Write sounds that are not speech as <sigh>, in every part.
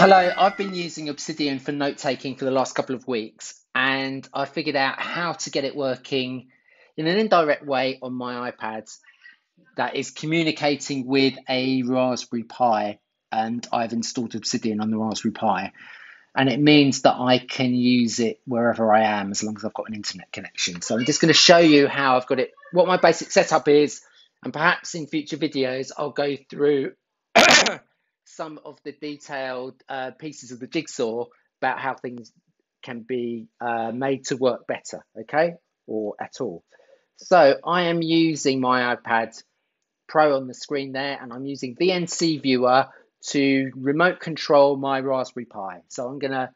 Hello, I've been using Obsidian for note taking for the last couple of weeks, and I figured out how to get it working in an indirect way on my iPad that is communicating with a Raspberry Pi. And I've installed Obsidian on the Raspberry Pi, and it means that I can use it wherever I am as long as I've got an internet connection. So I'm just going to show you how I've got it, what my basic setup is, and perhaps in future videos I'll go through <coughs> <coughs> <coughs> some of the detailed uh, pieces of the jigsaw about how things can be uh, made to work better, okay, or at all. So I am using my iPad Pro on the screen there, and I'm using VNC Viewer to remote control my Raspberry Pi. So I'm going to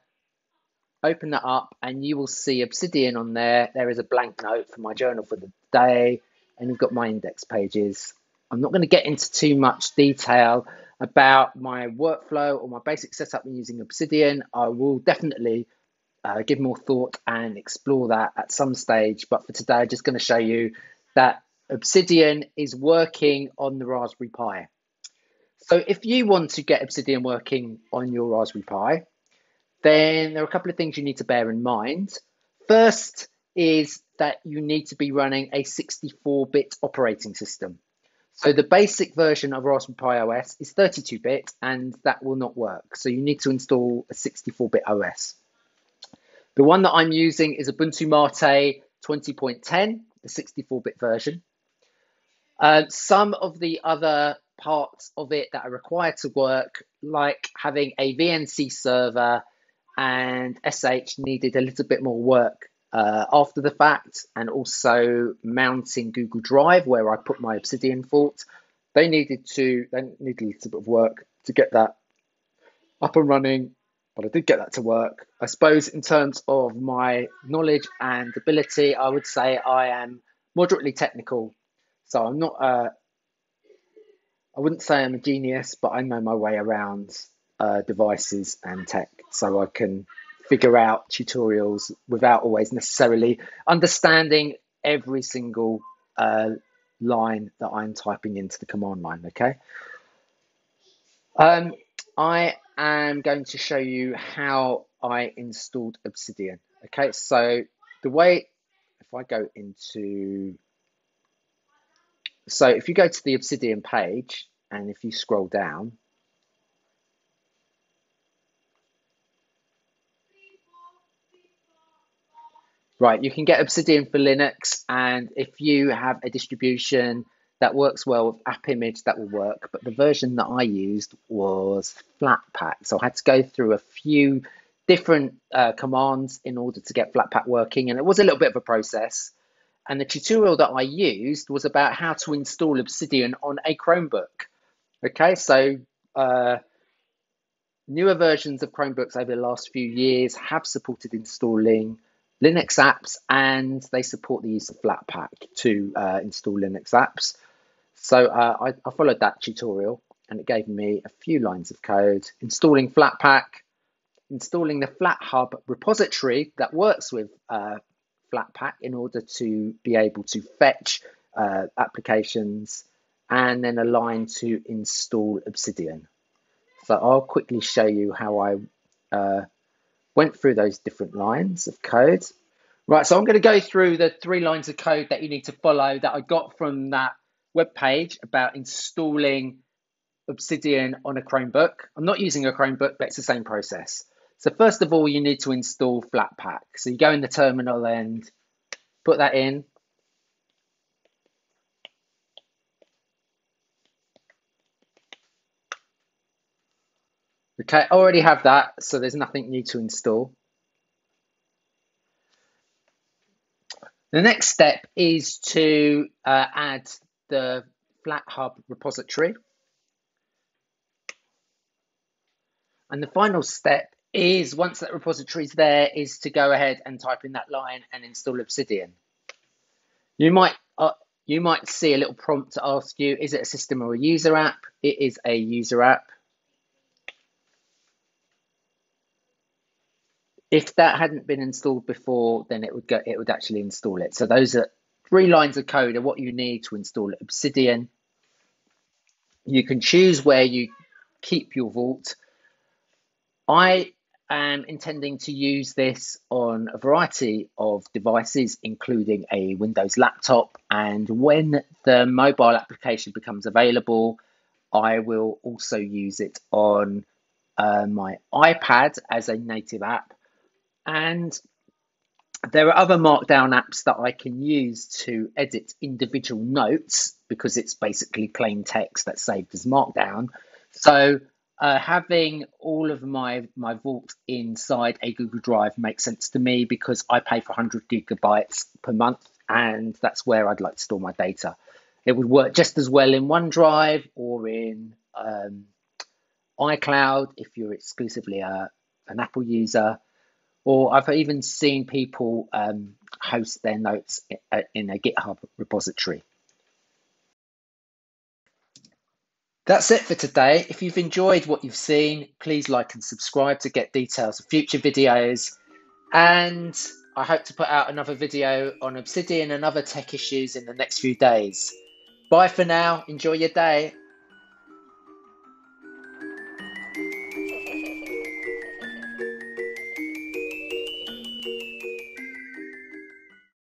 open that up, and you will see Obsidian on there. There is a blank note for my journal for the day, and you've got my index pages. I'm not going to get into too much detail about my workflow or my basic setup when using Obsidian, I will definitely uh, give more thought and explore that at some stage. But for today, I'm just going to show you that Obsidian is working on the Raspberry Pi. So if you want to get Obsidian working on your Raspberry Pi, then there are a couple of things you need to bear in mind. First is that you need to be running a 64-bit operating system. So the basic version of Raspberry Pi OS is 32-bit and that will not work. So you need to install a 64-bit OS. The one that I'm using is Ubuntu Mate 20.10, the 64-bit version. Uh, some of the other parts of it that are required to work, like having a VNC server and SSH needed a little bit more work uh, after the fact and also mounting Google Drive where I put my Obsidian vault. They needed to they needed a little bit of work to get that up and running, but I did get that to work. I suppose in terms of my knowledge and ability, I would say I am moderately technical. So I'm not a I wouldn't say I'm a genius, but I know my way around uh, devices and tech, so I can figure out tutorials without always necessarily understanding every single uh, line that I'm typing into the command line, okay? Um, I am going to show you how I installed Obsidian, okay? So the way, if I go into, so if you go to the Obsidian page and if you scroll down, Right, you can get Obsidian for Linux, and if you have a distribution that works well with AppImage, that will work. But the version that I used was Flatpak, so I had to go through a few different uh, commands in order to get Flatpak working, and it was a little bit of a process. And the tutorial that I used was about how to install Obsidian on a Chromebook. Okay, so uh, newer versions of Chromebooks over the last few years have supported installing Linux apps and they support the use of Flatpak to uh, install Linux apps. So uh, I, I, followed that tutorial and it gave me a few lines of code installing Flatpak, installing the FlatHub repository that works with uh, Flatpak in order to be able to fetch uh, applications and then a line to install Obsidian. So I'll quickly show you how I uh, went through those different lines of code. Right, so I'm going to go through the three lines of code that you need to follow that I got from that web page about installing Obsidian on a Chromebook. I'm not using a Chromebook, but it's the same process. So first of all, you need to install Flatpak. So you go in the terminal and put that in. Okay, I already have that, so there's nothing new to install. The next step is to uh, add the FlatHub repository. And the final step is, once that repository is there, is to go ahead and type in that line and install Obsidian. You might uh, you might see a little prompt to ask you, is it a system or a user app? It is a user app. If that hadn't been installed before, then it would go. It would actually install it. So those are three lines of code are what you need to install Obsidian. You can choose where you keep your vault. I am intending to use this on a variety of devices, including a Windows laptop. And when the mobile application becomes available, I will also use it on uh, my iPad as a native app. And there are other Markdown apps that I can use to edit individual notes because it's basically plain text that's saved as Markdown. So uh, having all of my my vault inside a Google Drive makes sense to me because I pay for 100 gigabytes per month, and that's where I'd like to store my data. It would work just as well in OneDrive or in um, iCloud if you're exclusively a, an Apple user. Or I've even seen people um, host their notes in a GitHub repository. That's it for today. If you've enjoyed what you've seen, please like and subscribe to get details of future videos. And I hope to put out another video on Obsidian and other tech issues in the next few days. Bye for now. Enjoy your day.